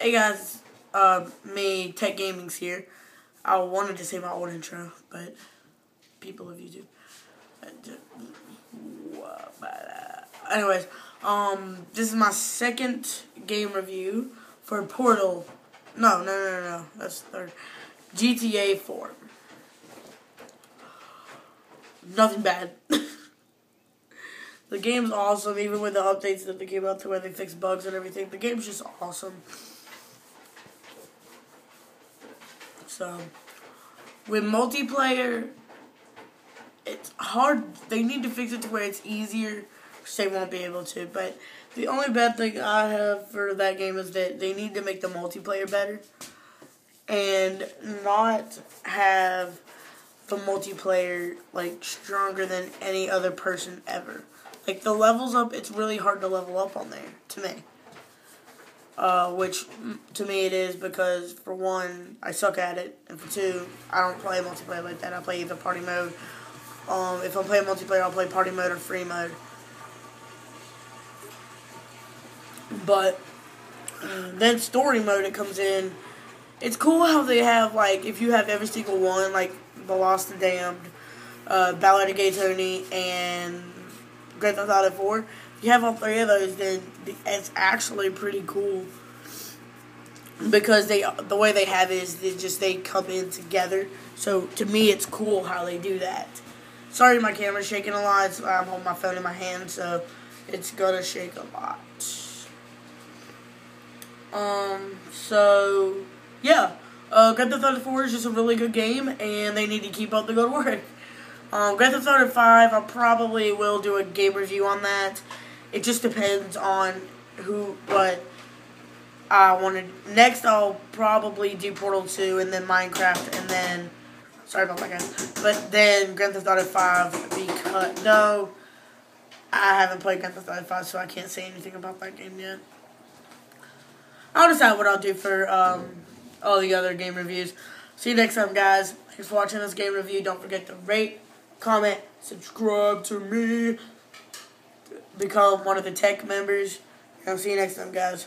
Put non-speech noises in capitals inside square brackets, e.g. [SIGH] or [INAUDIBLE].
Hey guys, uh, me, Tech Gaming's here. I wanted to say my old intro, but people of YouTube. Anyways, um, this is my second game review for Portal. No, no, no, no, no. That's third. GTA 4. Nothing bad. [LAUGHS] the game's awesome, even with the updates that they came out to where they fix bugs and everything. The game's just awesome. So, with multiplayer, it's hard. They need to fix it to where it's easier, which they won't be able to. But the only bad thing I have for that game is that they need to make the multiplayer better and not have the multiplayer like stronger than any other person ever. Like the levels up, it's really hard to level up on there to me. Uh, which to me it is because for one, I suck at it, and for two, I don't play multiplayer like that. I play either party mode. Um, if I'm playing multiplayer, I'll play party mode or free mode. But uh, then story mode it comes in. It's cool how they have like if you have every single one like The Lost and Damned, uh, Ballad of Gay Tony, and Grand Theft Auto 4 you have all three of those, then it's actually pretty cool because they the way they have is they just they come in together. So to me, it's cool how they do that. Sorry, my camera's shaking a lot. So I'm holding my phone in my hand, so it's gonna shake a lot. Um. So yeah, uh, Grand Theft Auto 4 is just a really good game, and they need to keep up the good work. Um, Grand Theft Auto 5, I probably will do a game review on that it just depends on who but I wanted. Next, I'll probably do Portal 2 and then Minecraft and then. Sorry about that, guys. But then Grand Theft Auto 5 because. No, I haven't played Grand Theft Auto 5, so I can't say anything about that game yet. I'll decide what I'll do for um, all the other game reviews. See you next time, guys. Thanks for watching this game review. Don't forget to rate, comment, subscribe to me become one of the tech members. I'll see you next time, guys.